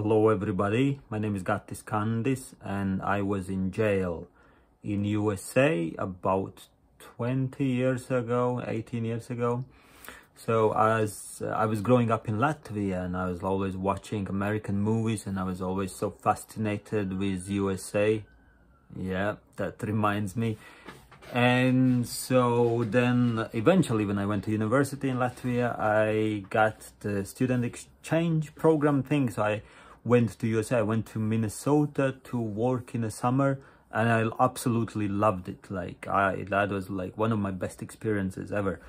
Hello everybody, my name is Gatis Kandis and I was in jail in USA about 20 years ago, 18 years ago. So as uh, I was growing up in Latvia and I was always watching American movies and I was always so fascinated with USA. Yeah, that reminds me and so then eventually when I went to university in Latvia I got the student exchange program thing so I went to USA I went to Minnesota to work in the summer and I absolutely loved it like I that was like one of my best experiences ever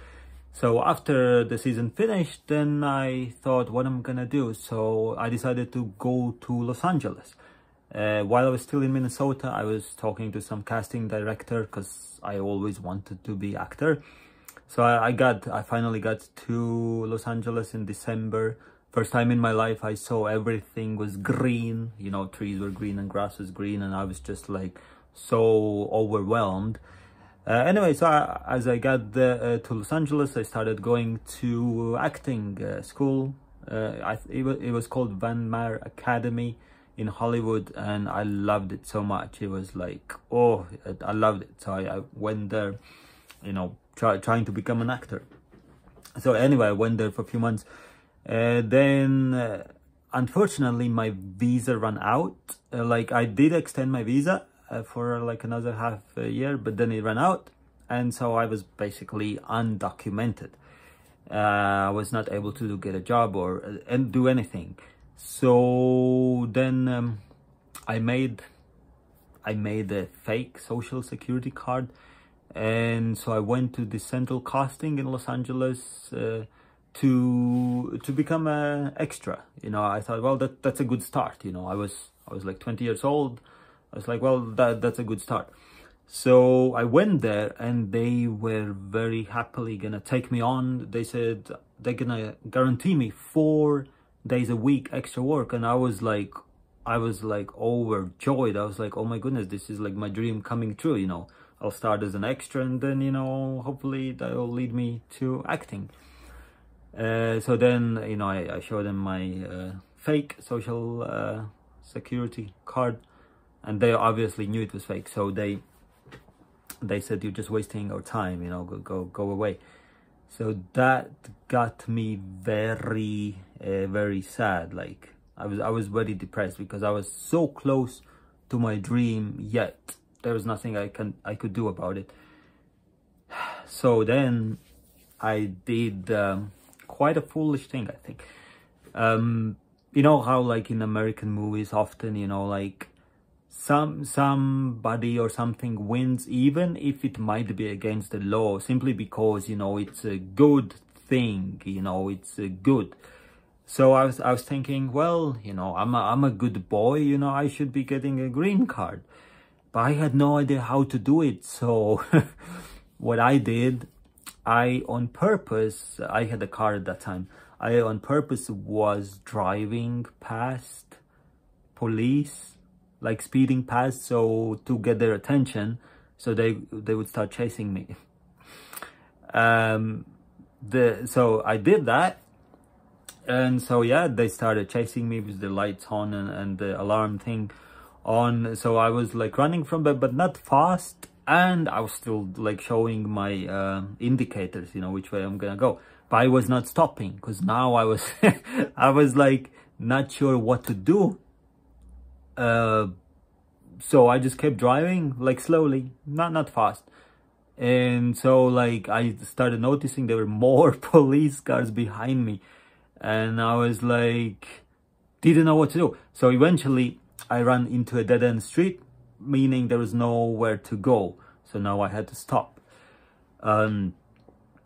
so after the season finished then I thought what am I'm gonna do so I decided to go to Los Angeles uh, while I was still in Minnesota, I was talking to some casting director because I always wanted to be actor. So I, I, got, I finally got to Los Angeles in December. First time in my life I saw everything was green, you know, trees were green and grass was green and I was just like so overwhelmed. Uh, anyway, so I, as I got the, uh, to Los Angeles, I started going to acting uh, school. Uh, I, it, it was called Van Mar Academy in Hollywood and I loved it so much. It was like, oh, I loved it. So I, I went there, you know, try, trying to become an actor. So anyway, I went there for a few months. Uh, then, uh, unfortunately, my visa ran out. Uh, like I did extend my visa uh, for like another half a year, but then it ran out. And so I was basically undocumented. Uh, I was not able to get a job or uh, and do anything so then um, I made I made a fake social security card and so I went to the central casting in Los Angeles uh, to to become a extra you know? I thought well that that's a good start you know? I was I was like 20 years old. I was like well that that's a good start. So I went there and they were very happily gonna take me on. They said they're gonna guarantee me four days a week extra work and I was like I was like overjoyed. I was like oh my goodness this is like my dream coming true you know? I'll start as an extra and then you know hopefully that will lead me to acting uh, so then you know I, I showed them my uh, fake social uh, security card and they obviously knew it was fake. So they they said you're just wasting our time you know go go go away. So that got me very uh, very sad. Like i was i was very depressed because i was so close to my dream yet there was nothing i can i could do about it. So then i did um, quite a foolish thing i think. Um you know how like in american movies often you know like some somebody or something wins even if it might be against the law simply because you know it's a good thing you know it's a good. So i was i was thinking well you know i'm a, i'm a good boy you know i should be getting a green card. But i had no idea how to do it so what i did i on purpose i had a car at that time. I on purpose was driving past police like speeding past so to get their attention so they they would start chasing me. Um the so i did that and so yeah they started chasing me with the lights on and, and the alarm thing on. So i was like running from them but not fast and i was still like showing my uh, indicators you know which way i'm gonna go but i was not stopping because now i was i was like not sure what to do uh, so I just kept driving like slowly, not not fast. And so like I started noticing there were more police cars behind me and I was like didn't know what to do. So eventually I ran into a dead end street, meaning there was nowhere to go. So now I had to stop. Um,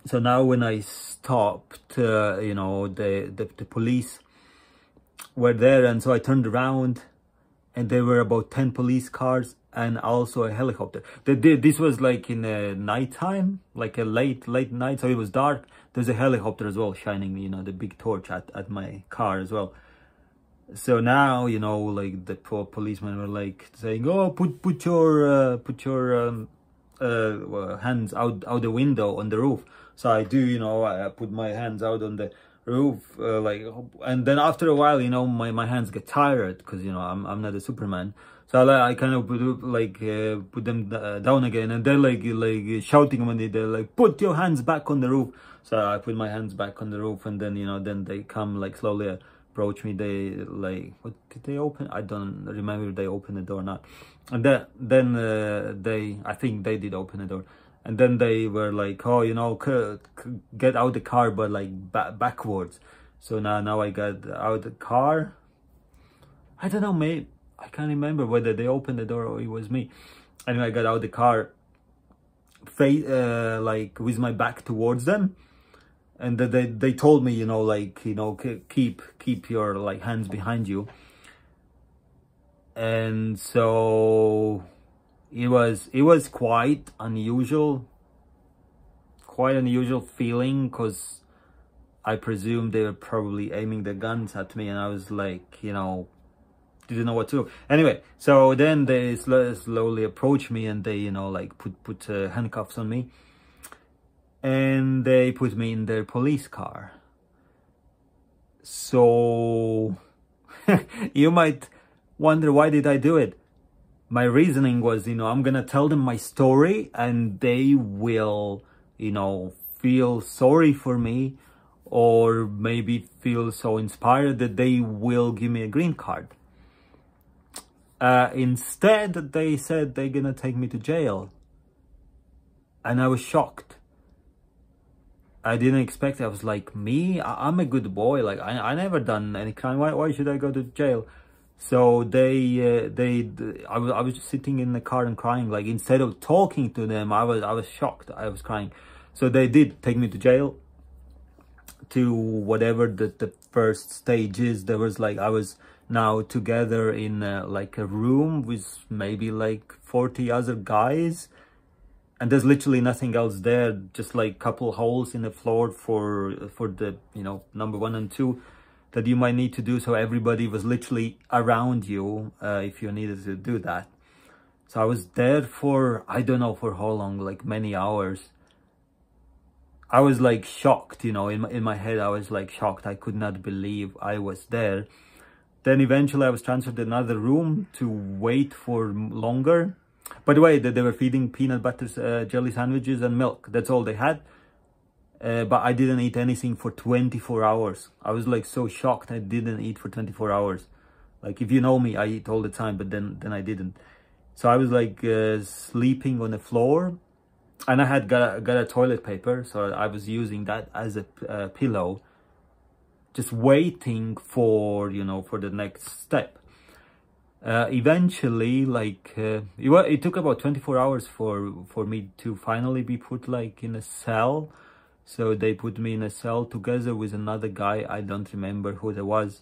so now when I stopped, uh, you know, the, the, the police were there and so I turned around and there were about 10 police cars and also a helicopter. This was like in a nighttime, like a late, late night, so it was dark. There's a helicopter as well shining, you know, the big torch at, at my car as well. So now, you know, like the poor policemen were like saying, oh, put, put your, uh, put your um, uh, hands out, out the window on the roof. So I do, you know, I put my hands out on the roof uh, like and then after a while you know my, my hands get tired because you know I'm, I'm not a superman so I, I kind of put, like uh, put them uh, down again and they're like like shouting when they, they're like put your hands back on the roof so I put my hands back on the roof and then you know then they come like slowly approach me they like what did they open? I don't remember if they opened the door or not. And then then uh, they I think they did open the door. And then they were like oh you know get out the car but like ba backwards. So now now i got out the car. I don't know maybe i can't remember whether they opened the door or it was me. Anyway i got out the car face uh, like with my back towards them and they they told me you know like you know keep keep your like hands behind you. And so it was it was quite unusual quite unusual feeling because I presume they were probably aiming their guns at me and I was like you know didn't know what to do. Anyway so then they slowly approached me and they you know like put put uh, handcuffs on me and they put me in their police car so you might wonder why did I do it my reasoning was, you know, I'm going to tell them my story and they will, you know, feel sorry for me or maybe feel so inspired that they will give me a green card. Uh, instead, they said they're going to take me to jail. And I was shocked. I didn't expect it. I was like, me? I am a good boy. Like, I, I never done any crime. Why, why should I go to jail? So they, uh, they, I was, I was just sitting in the car and crying. Like instead of talking to them, I was, I was shocked. I was crying. So they did take me to jail. To whatever the the first stage is. There was like I was now together in uh, like a room with maybe like 40 other guys and there's literally nothing else there just like a couple holes in the floor for for the you know number one and two that you might need to do so everybody was literally around you uh, if you needed to do that. So I was there for, I don't know for how long, like many hours. I was like shocked, you know, in my, in my head, I was like shocked. I could not believe I was there. Then eventually I was transferred to another room to wait for longer. By the way, they were feeding peanut butter uh, jelly sandwiches and milk. That's all they had uh, but I didn't eat anything for 24 hours. I was like so shocked I didn't eat for 24 hours. Like if you know me, I eat all the time, but then, then I didn't. So I was like uh, sleeping on the floor and I had got a, got a toilet paper. So I was using that as a uh, pillow, just waiting for, you know, for the next step. Uh, eventually like uh, it, it took about 24 hours for for me to finally be put like in a cell so they put me in a cell together with another guy. I don't remember who that was.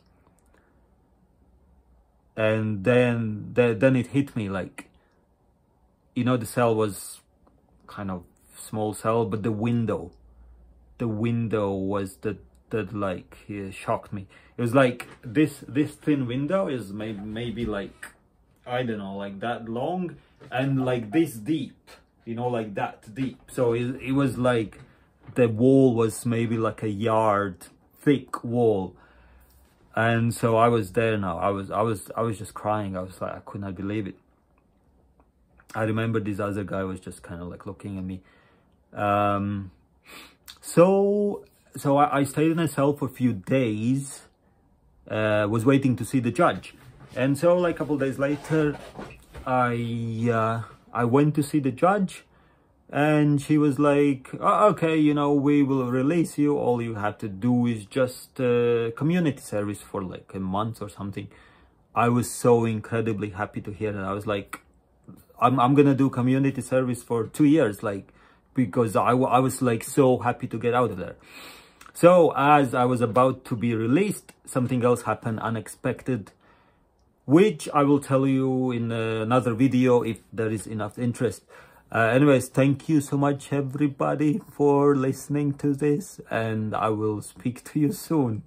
And then, the, then it hit me like, you know, the cell was kind of small cell, but the window, the window was that that like shocked me. It was like this this thin window is maybe maybe like I don't know like that long and like this deep, you know, like that deep. So it it was like the wall was maybe like a yard thick wall. And so i was there now. I was i was i was just crying. I was like i could not believe it. I remember this other guy was just kind of like looking at me. Um so so i, I stayed in a cell for a few days uh was waiting to see the judge. And so like a couple days later i uh i went to see the judge and she was like oh, okay you know we will release you. All you have to do is just uh, community service for like a month or something. I was so incredibly happy to hear that. I was like i'm, I'm gonna do community service for two years like because I, I was like so happy to get out of there so as i was about to be released something else happened unexpected which i will tell you in another video if there is enough interest. Uh, anyways thank you so much everybody for listening to this and i will speak to you soon